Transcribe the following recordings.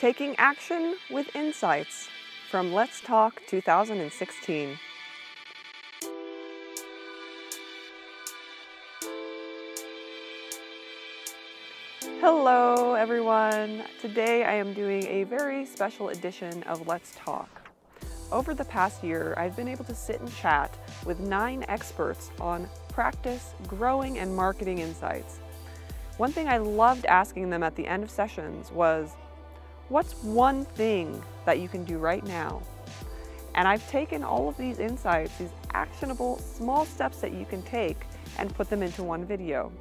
Taking Action with Insights from Let's Talk 2016. Hello, everyone. Today I am doing a very special edition of Let's Talk. Over the past year, I've been able to sit and chat with nine experts on practice, growing, and marketing insights. One thing I loved asking them at the end of sessions was What's one thing that you can do right now? And I've taken all of these insights, these actionable small steps that you can take, and put them into one video.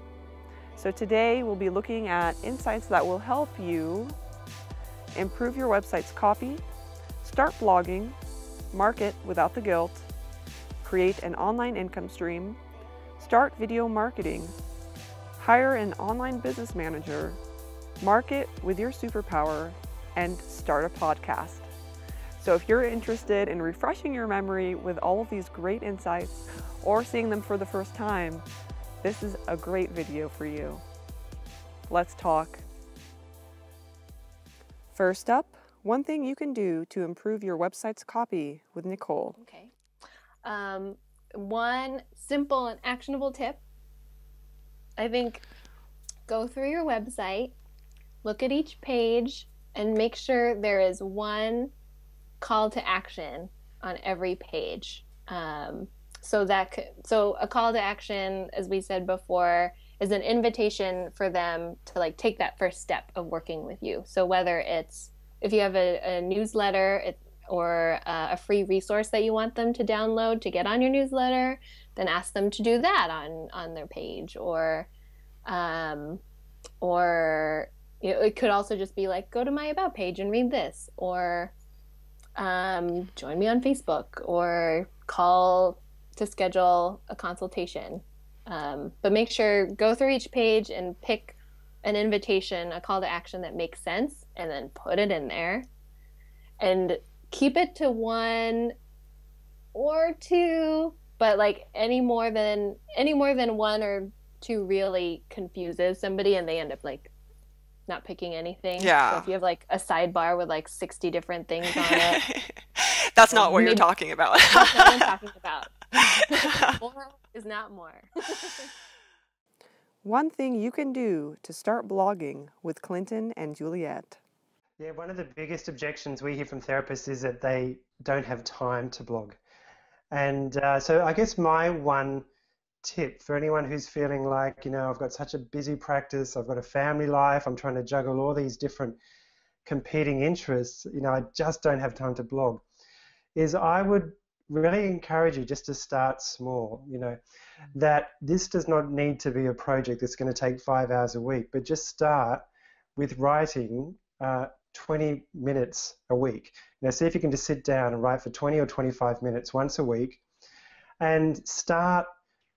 So today we'll be looking at insights that will help you improve your website's copy, start blogging, market without the guilt, create an online income stream, start video marketing, hire an online business manager, market with your superpower, and start a podcast. So if you're interested in refreshing your memory with all of these great insights or seeing them for the first time, this is a great video for you. Let's talk. First up, one thing you can do to improve your website's copy with Nicole. Okay. Um, one simple and actionable tip I think go through your website, look at each page, and make sure there is one call to action on every page. Um, so that so a call to action, as we said before, is an invitation for them to like take that first step of working with you. So whether it's if you have a, a newsletter it, or uh, a free resource that you want them to download to get on your newsletter, then ask them to do that on on their page or um, or know, it could also just be like go to my about page and read this or um, join me on facebook or call to schedule a consultation. Um, but make sure go through each page and pick an invitation a call to action that makes sense and then put it in there. And keep it to one or two but like any more than any more than one or two really confuses somebody and they end up like not picking anything. Yeah. So if you have like a sidebar with like 60 different things on it. That's not what maybe, you're talking about. that's not what I'm talking about. more is not more. One thing you can do to start blogging with Clinton and Juliet. Yeah, one of the biggest objections we hear from therapists is that they don't have time to blog. And uh, so I guess my one tip for anyone who's feeling like, you know, I've got such a busy practice, I've got a family life, I'm trying to juggle all these different competing interests, you know, I just don't have time to blog, is I would really encourage you just to start small, you know, that this does not need to be a project that's going to take five hours a week, but just start with writing uh, 20 minutes a week. Now, see if you can just sit down and write for 20 or 25 minutes once a week and start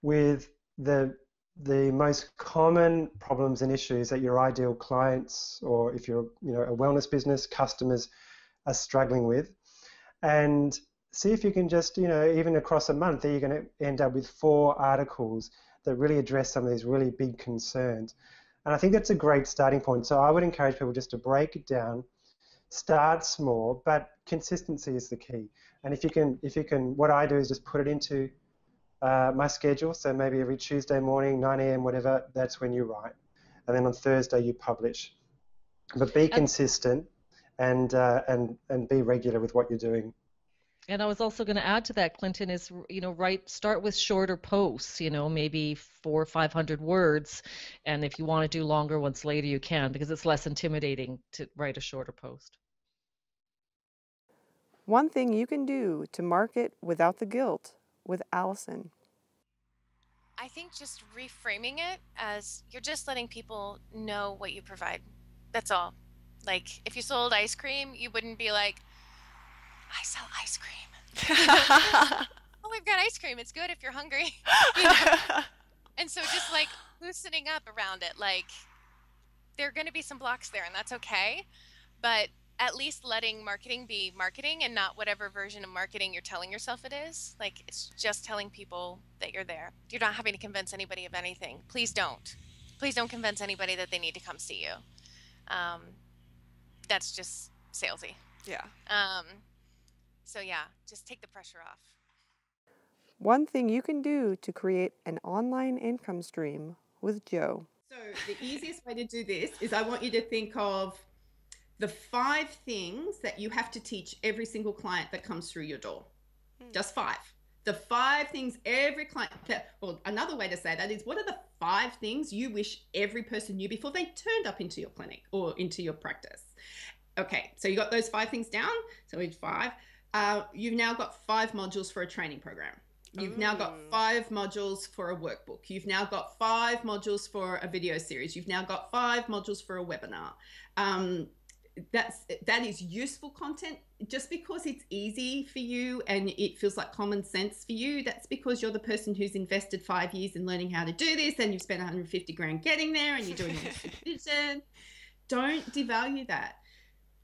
with the the most common problems and issues that your ideal clients or if you're you know a wellness business customers are struggling with. And see if you can just you know even across a month you're going to end up with four articles that really address some of these really big concerns. And i think that's a great starting point. So i would encourage people just to break it down start small but consistency is the key. And if you can if you can what i do is just put it into uh, my schedule. So maybe every Tuesday morning, 9 a.m., whatever, that's when you write. And then on Thursday, you publish. But be consistent and, uh, and, and be regular with what you're doing. And I was also going to add to that, Clinton, is you know, write start with shorter posts. You know, maybe four or five hundred words, and if you want to do longer ones later, you can because it's less intimidating to write a shorter post. One thing you can do to market without the guilt with Allison? I think just reframing it as you're just letting people know what you provide. That's all. Like if you sold ice cream, you wouldn't be like, I sell ice cream. oh, we've got ice cream. It's good if you're hungry. You know? and so just like loosening up around it, like there are going to be some blocks there, and that's okay. But at least letting marketing be marketing and not whatever version of marketing you're telling yourself it is. Like it's just telling people that you're there. You're not having to convince anybody of anything. Please don't. Please don't convince anybody that they need to come see you. Um, that's just salesy. Yeah. Um, so yeah, just take the pressure off. One thing you can do to create an online income stream with Joe. So the easiest way to do this is I want you to think of the five things that you have to teach every single client that comes through your door. Just five. The five things every client, well, another way to say that is what are the five things you wish every person knew before they turned up into your clinic or into your practice? Okay, so you got those five things down. So we five. Uh, you've now got five modules for a training program. You've now got five modules for a workbook. You've now got five modules for a video series. You've now got five modules for a webinar. Um, that's that is useful content. Just because it's easy for you and it feels like common sense for you, that's because you're the person who's invested five years in learning how to do this, and you've spent 150 grand getting there, and you're doing all this supervision. Don't devalue that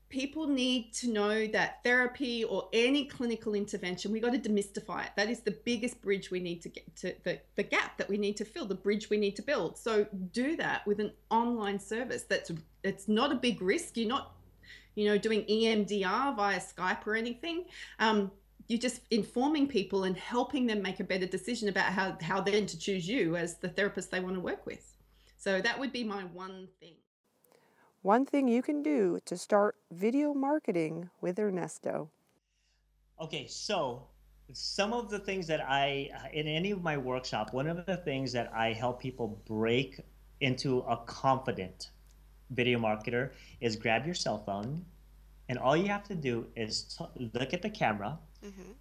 people need to know that therapy or any clinical intervention we got to demystify it that is the biggest bridge we need to get to the, the gap that we need to fill the bridge we need to build so do that with an online service that's it's not a big risk you're not you know doing emdr via skype or anything um, you're just informing people and helping them make a better decision about how, how then to choose you as the therapist they want to work with so that would be my one thing One thing you can do to start video marketing with Ernesto. Okay, so some of the things that I, in any of my workshop, one of the things that I help people break into a confident video marketer is grab your cell phone, and all you have to do is t- look at the camera,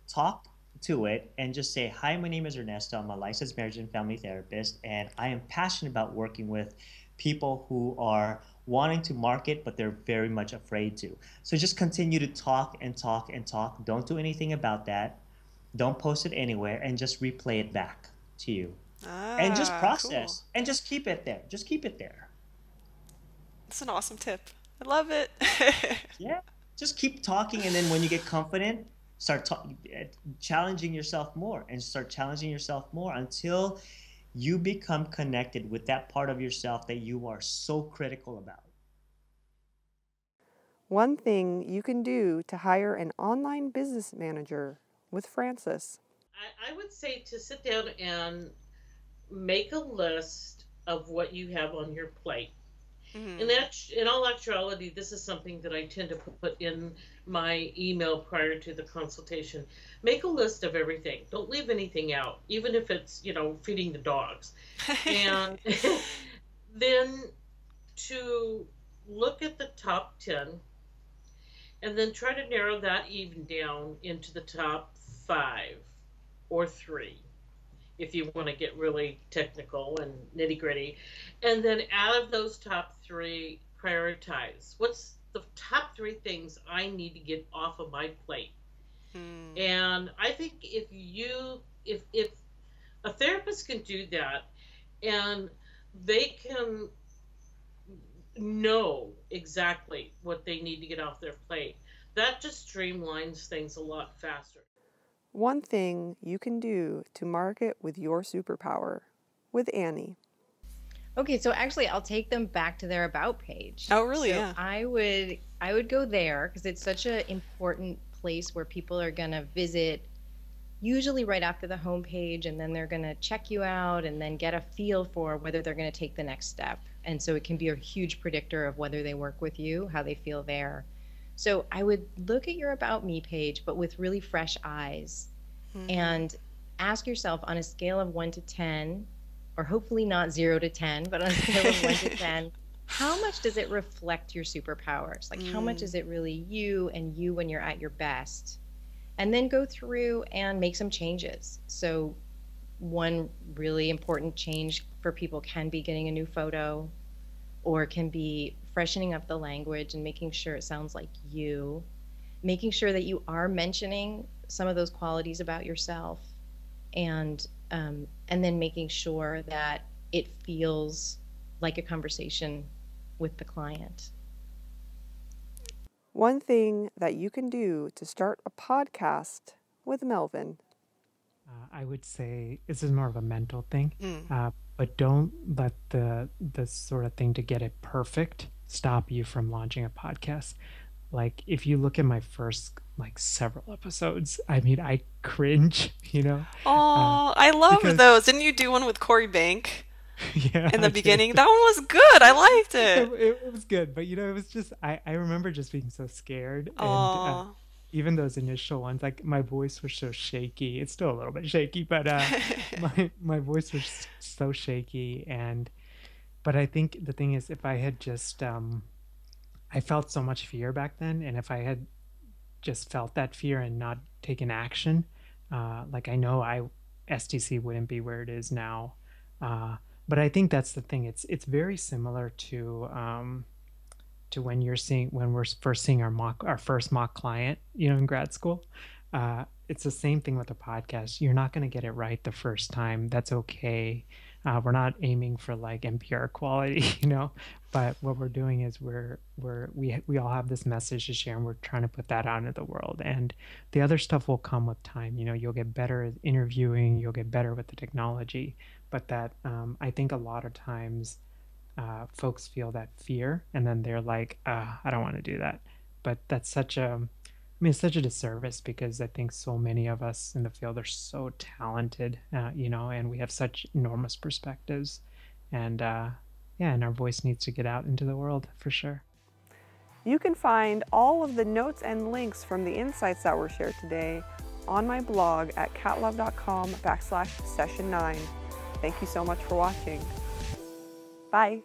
talk to it, and just say, "Hi, my name is Ernesto. I'm a licensed marriage and family therapist, and I am passionate about working with people who are wanting to market, but they're very much afraid to. So just continue to talk and talk and talk. Don't do anything about that. Don't post it anywhere and just replay it back to you. and just Ah, process cool. and just keep it there. Just keep it there. That's an awesome tip. I love it. Yeah. Just keep talking and then when you get confident, start ta- eh, challenging yourself more and start challenging yourself more until you become connected with that part of yourself that you are so critical about. One thing you can do to hire an online business manager with Francis. I, I would say to sit down and make a list of what you have on your plate. Mhm. In that, in all actuality, this is something that I tend to put in my email prior to the consultation. Make a list of everything. Don't leave anything out, even if it's you know feeding the dogs. And then to look at the top ten, and then try to narrow that even down into the top five or three if you want to get really technical and nitty gritty. And then out of those top three, prioritize what's the top three things I need to get off of my plate. Hmm. And I think if you, if, if a therapist can do that and they can know exactly what they need to get off their plate, that just streamlines things a lot faster. One thing you can do to market with your superpower with Annie. Okay, so actually I'll take them back to their about page. Oh, really? So Yeah. I would I would go there because it's such an important place where people are going to visit usually right after the homepage and then they're going to check you out and then get a feel for whether they're going to take the next step. And so it can be a huge predictor of whether they work with you, how they feel there. So I would look at your about me page but with really fresh eyes Mhm. and ask yourself on a scale of 1 to 10 or hopefully not 0 to 10 but on a scale of 1 to 10 how much does it reflect your superpowers like how much Mm. is it really you and you when you're at your best and then go through and make some changes so one really important change for people can be getting a new photo or can be freshening up the language and making sure it sounds like you making sure that you are mentioning some of those qualities about yourself and um, and then making sure that it feels like a conversation with the client One thing that you can do to start a podcast with Melvin. Uh, I would say this is more of a mental thing, Mm. uh, but don't let the the sort of thing to get it perfect stop you from launching a podcast. like if you look at my first like several episodes, I mean, I cringe, you know. Oh, uh, I love because... those. Didn't you do one with Corey Bank? yeah. In the I beginning, did. that one was good. I liked it. it. it. was good, but you know, it was just I I remember just being so scared and. Uh, even those initial ones, like my voice was so shaky. It's still a little bit shaky, but uh, my my voice was so shaky, and but I think the thing is, if I had just um, I felt so much fear back then, and if I had just felt that fear and not taken action, uh, like I know I STC wouldn't be where it is now. Uh, but I think that's the thing. It's it's very similar to um, to when you're seeing when we're first seeing our mock our first mock client, you know, in grad school. Uh, it's the same thing with a podcast. You're not going to get it right the first time. That's okay. Uh, we're not aiming for like NPR quality, you know, but what we're doing is we're we're we we all have this message to share, and we're trying to put that out into the world. And the other stuff will come with time. You know, you'll get better at interviewing, you'll get better with the technology, but that um, I think a lot of times uh, folks feel that fear, and then they're like, uh, I don't want to do that. But that's such a I mean, it's such a disservice because I think so many of us in the field are so talented, uh, you know, and we have such enormous perspectives. And uh, yeah, and our voice needs to get out into the world for sure. You can find all of the notes and links from the insights that were shared today on my blog at katlove.com backslash session 9. Thank you so much for watching. Bye.